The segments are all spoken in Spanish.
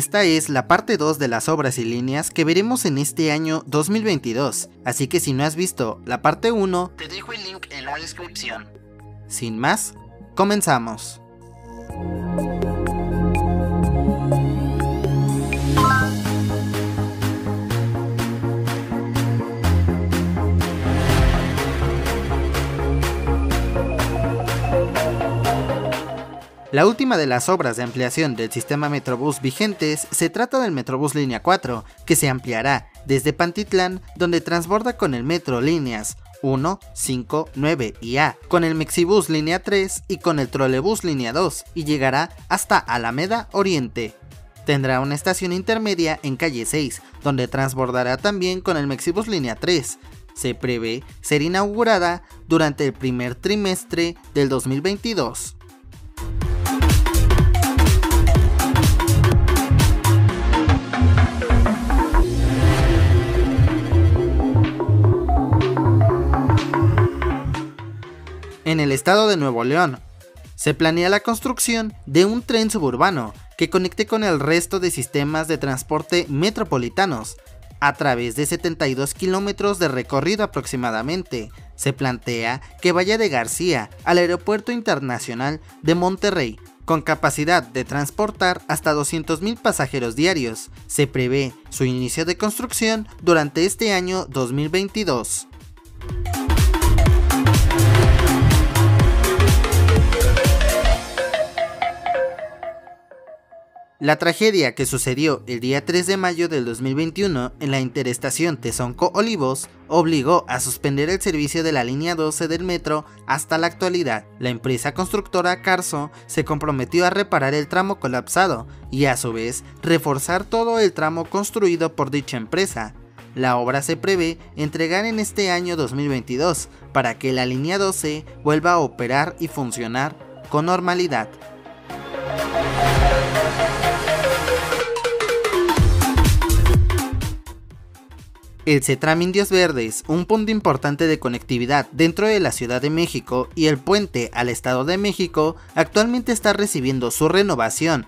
Esta es la parte 2 de las obras y líneas que veremos en este año 2022, así que si no has visto la parte 1, te dejo el link en la descripción. Sin más, comenzamos. La última de las obras de ampliación del sistema Metrobús vigentes se trata del Metrobús Línea 4, que se ampliará desde Pantitlán, donde transborda con el metro líneas 1, 5, 9 y A, con el Mexibus Línea 3 y con el Trolebús Línea 2, y llegará hasta Alameda Oriente. Tendrá una estación intermedia en calle 6, donde transbordará también con el Mexibus Línea 3. Se prevé ser inaugurada durante el primer trimestre del 2022. En el estado de Nuevo León, se planea la construcción de un tren suburbano que conecte con el resto de sistemas de transporte metropolitanos a través de 72 kilómetros de recorrido aproximadamente. Se plantea que vaya de García al Aeropuerto Internacional de Monterrey, con capacidad de transportar hasta 200.000 pasajeros diarios. Se prevé su inicio de construcción durante este año 2022. La tragedia que sucedió el día 3 de mayo del 2021 en la interestación Tezonco-Olivos obligó a suspender el servicio de la línea 12 del metro hasta la actualidad. La empresa constructora Carso se comprometió a reparar el tramo colapsado y a su vez reforzar todo el tramo construido por dicha empresa. La obra se prevé entregar en este año 2022 para que la línea 12 vuelva a operar y funcionar con normalidad. El CETRAM Indios Verdes, un punto importante de conectividad dentro de la Ciudad de México y el puente al Estado de México, actualmente está recibiendo su renovación.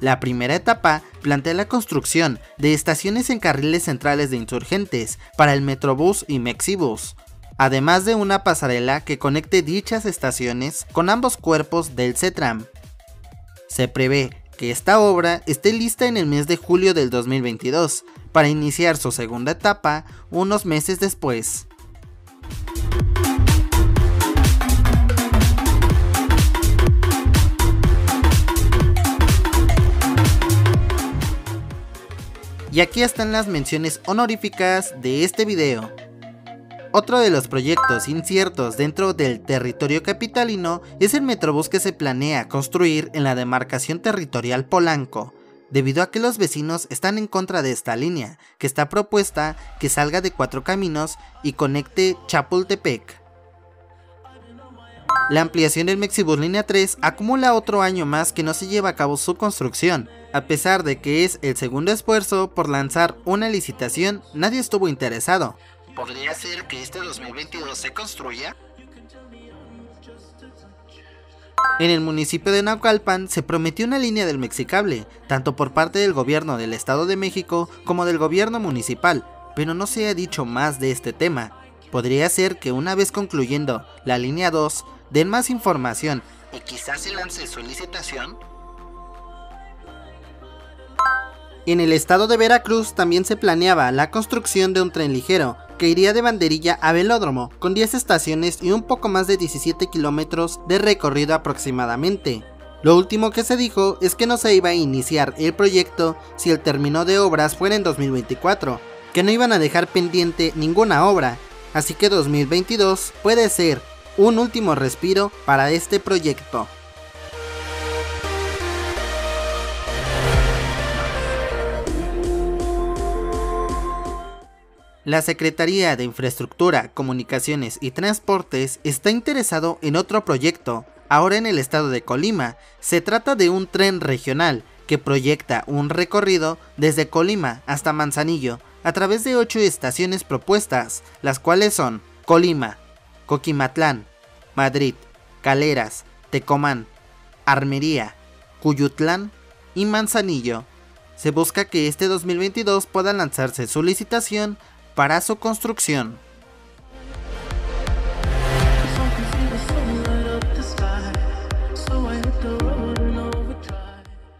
La primera etapa plantea la construcción de estaciones en carriles centrales de insurgentes para el Metrobús y Mexibus, además de una pasarela que conecte dichas estaciones con ambos cuerpos del CETRAM. Se prevé que esta obra esté lista en el mes de julio del 2022, para iniciar su segunda etapa unos meses después. Y aquí están las menciones honoríficas de este video. Otro de los proyectos inciertos dentro del territorio capitalino es el Metrobús que se planea construir en la demarcación territorial Polanco, debido a que los vecinos están en contra de esta línea, que está propuesta que salga de cuatro caminos y conecte Chapultepec. La ampliación del Mexibus Línea 3 acumula otro año más que no se lleva a cabo su construcción. A pesar de que es el segundo esfuerzo por lanzar una licitación, nadie estuvo interesado. ¿Podría ser que este 2022 se construya? En el municipio de Naucalpan se prometió una línea del Mexicable, tanto por parte del gobierno del Estado de México como del gobierno municipal, pero no se ha dicho más de este tema. Podría ser que una vez concluyendo la línea 2, den más información y quizás se lance su En el estado de Veracruz también se planeaba la construcción de un tren ligero, que iría de Banderilla a Velódromo, con 10 estaciones y un poco más de 17 kilómetros de recorrido aproximadamente. Lo último que se dijo es que no se iba a iniciar el proyecto si el término de obras fuera en 2024, que no iban a dejar pendiente ninguna obra, así que 2022 puede ser un último respiro para este proyecto. La Secretaría de Infraestructura, Comunicaciones y Transportes está interesado en otro proyecto, ahora en el estado de Colima. Se trata de un tren regional que proyecta un recorrido desde Colima hasta Manzanillo a través de ocho estaciones propuestas, las cuales son Colima, Coquimatlán, Madrid, Caleras, Tecomán, Armería, Cuyutlán y Manzanillo. Se busca que este 2022 pueda lanzarse su licitación para su construcción.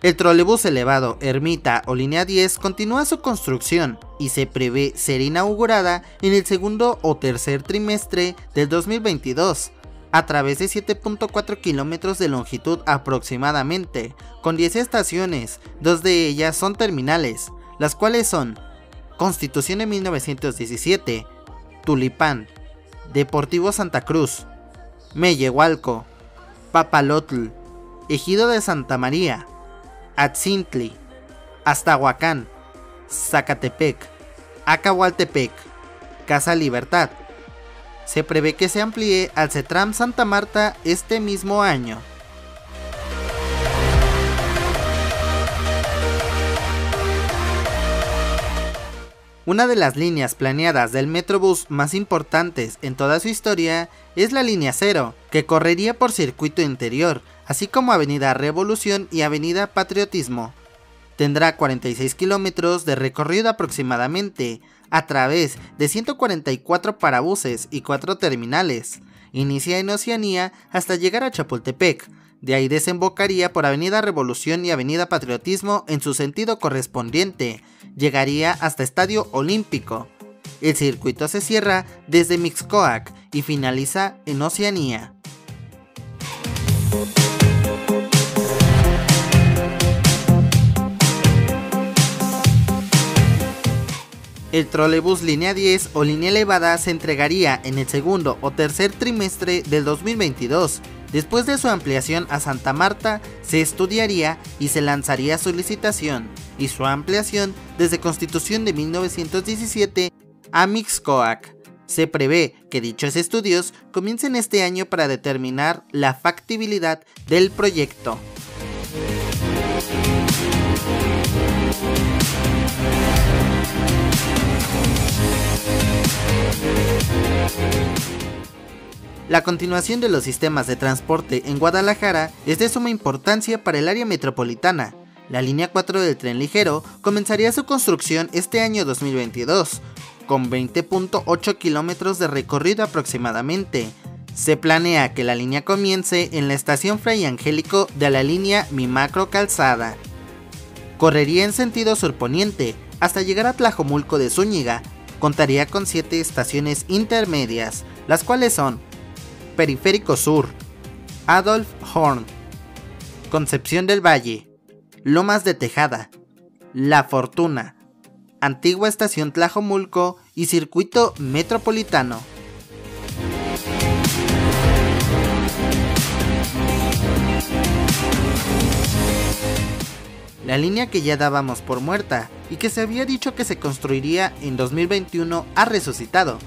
El trolebús elevado Ermita o Línea 10 continúa su construcción y se prevé ser inaugurada en el segundo o tercer trimestre del 2022, a través de 7.4 kilómetros de longitud aproximadamente, con 10 estaciones, dos de ellas son terminales, las cuales son Constitución de 1917, Tulipán, Deportivo Santa Cruz, Mellehualco, Papalotl, Ejido de Santa María, Atzintli, Aztahuacán, Zacatepec, Acahualtepec, Casa Libertad. Se prevé que se amplíe al CETRAM Santa Marta este mismo año. Una de las líneas planeadas del Metrobús más importantes en toda su historia es la línea 0, que correría por circuito interior, así como Avenida Revolución y Avenida Patriotismo. Tendrá 46 kilómetros de recorrido aproximadamente, a través de 144 parabuses y 4 terminales. Inicia en Oceanía hasta llegar a Chapultepec, de ahí desembocaría por Avenida Revolución y Avenida Patriotismo en su sentido correspondiente. Llegaría hasta Estadio Olímpico. El circuito se cierra desde Mixcoac y finaliza en Oceanía. El trolebús línea 10 o línea elevada se entregaría en el segundo o tercer trimestre del 2022 Después de su ampliación a Santa Marta, se estudiaría y se lanzaría su licitación y su ampliación desde Constitución de 1917 a Mixcoac. Se prevé que dichos estudios comiencen este año para determinar la factibilidad del proyecto. La continuación de los sistemas de transporte en Guadalajara es de suma importancia para el área metropolitana. La línea 4 del tren ligero comenzaría su construcción este año 2022, con 20.8 kilómetros de recorrido aproximadamente. Se planea que la línea comience en la estación Fray Angélico de la línea Mi Macro Calzada. Correría en sentido surponiente hasta llegar a Tlajomulco de Zúñiga. Contaría con 7 estaciones intermedias, las cuales son Periférico Sur, Adolf Horn, Concepción del Valle, Lomas de Tejada, La Fortuna, Antigua Estación Tlajomulco y Circuito Metropolitano. La línea que ya dábamos por muerta y que se había dicho que se construiría en 2021 ha resucitado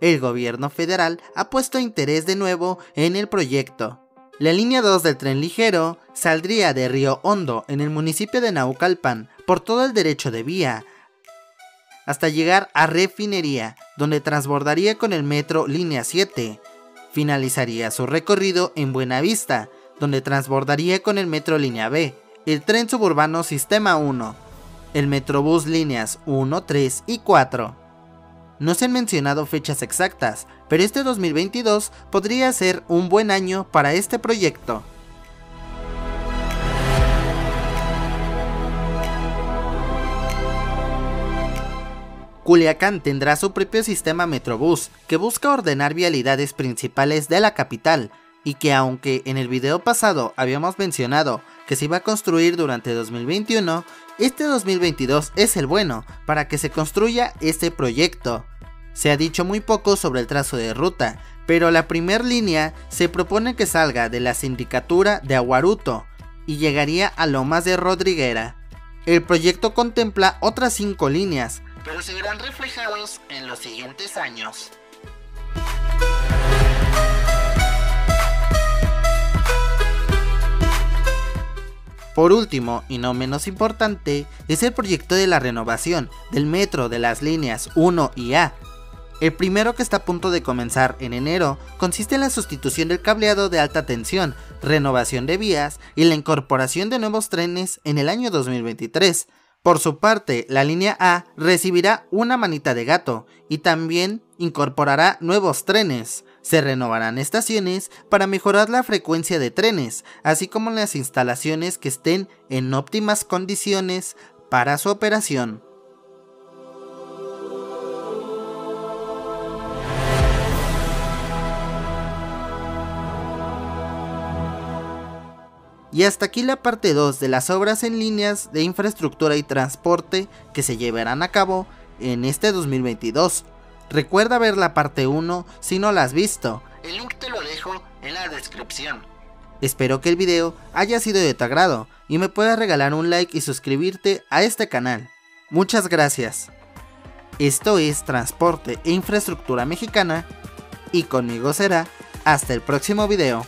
el gobierno federal ha puesto interés de nuevo en el proyecto. La línea 2 del tren ligero saldría de Río Hondo, en el municipio de Naucalpan, por todo el derecho de vía, hasta llegar a Refinería, donde transbordaría con el metro línea 7. Finalizaría su recorrido en Buenavista, donde transbordaría con el metro línea B, el tren suburbano Sistema 1, el metrobús líneas 1, 3 y 4. No se han mencionado fechas exactas, pero este 2022 podría ser un buen año para este proyecto. Culiacán tendrá su propio sistema Metrobús que busca ordenar vialidades principales de la capital y que aunque en el video pasado habíamos mencionado que se iba a construir durante 2021, este 2022 es el bueno para que se construya este proyecto. Se ha dicho muy poco sobre el trazo de ruta, pero la primera línea se propone que salga de la sindicatura de Aguaruto y llegaría a Lomas de Rodriguera. El proyecto contempla otras cinco líneas, pero se verán reflejados en los siguientes años. Por último, y no menos importante, es el proyecto de la renovación del metro de las líneas 1 y A, el primero que está a punto de comenzar en enero consiste en la sustitución del cableado de alta tensión, renovación de vías y la incorporación de nuevos trenes en el año 2023. Por su parte, la línea A recibirá una manita de gato y también incorporará nuevos trenes. Se renovarán estaciones para mejorar la frecuencia de trenes, así como las instalaciones que estén en óptimas condiciones para su operación. Y hasta aquí la parte 2 de las obras en líneas de infraestructura y transporte que se llevarán a cabo en este 2022. Recuerda ver la parte 1 si no la has visto. El link te lo dejo en la descripción. Espero que el video haya sido de tu agrado y me puedas regalar un like y suscribirte a este canal. Muchas gracias. Esto es Transporte e Infraestructura Mexicana y conmigo será hasta el próximo video.